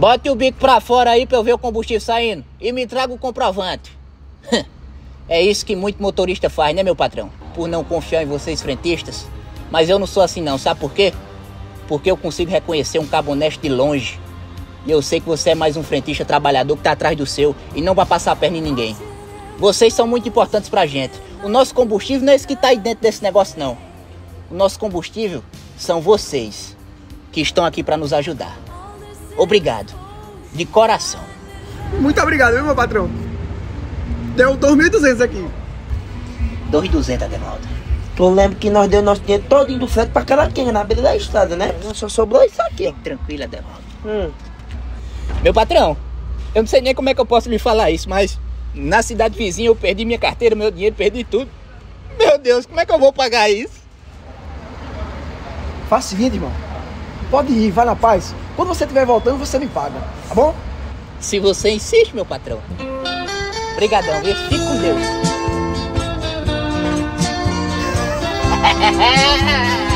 Bote o bico pra fora aí pra eu ver o combustível saindo. E me traga o comprovante. é isso que muito motorista faz, né, meu patrão? Por não confiar em vocês frentistas. Mas eu não sou assim não, sabe por quê? Porque eu consigo reconhecer um cabo honesto de longe. E eu sei que você é mais um frentista trabalhador que tá atrás do seu e não vai passar a perna em ninguém. Vocês são muito importantes pra gente. O nosso combustível não é esse que tá aí dentro desse negócio, não. O nosso combustível são vocês que estão aqui para nos ajudar. Obrigado. De coração. Muito obrigado, viu, meu patrão? Deu 2.200 aqui. 2.200, Ademaldo. Tu lembra que nós deu nosso dinheiro todo indo frete pra Caraquinha, na beira da estrada, né? Só sobrou isso aqui. Fique tranquilo, Ademaldo. Hum. Meu patrão, eu não sei nem como é que eu posso lhe falar isso, mas na cidade vizinha eu perdi minha carteira, meu dinheiro, perdi tudo. Meu Deus, como é que eu vou pagar isso? Faz o seguinte, irmão. Pode ir, vai na paz. Quando você estiver voltando, você me paga, tá bom? Se você insiste, meu patrão. Obrigadão, viu? Fique com Deus.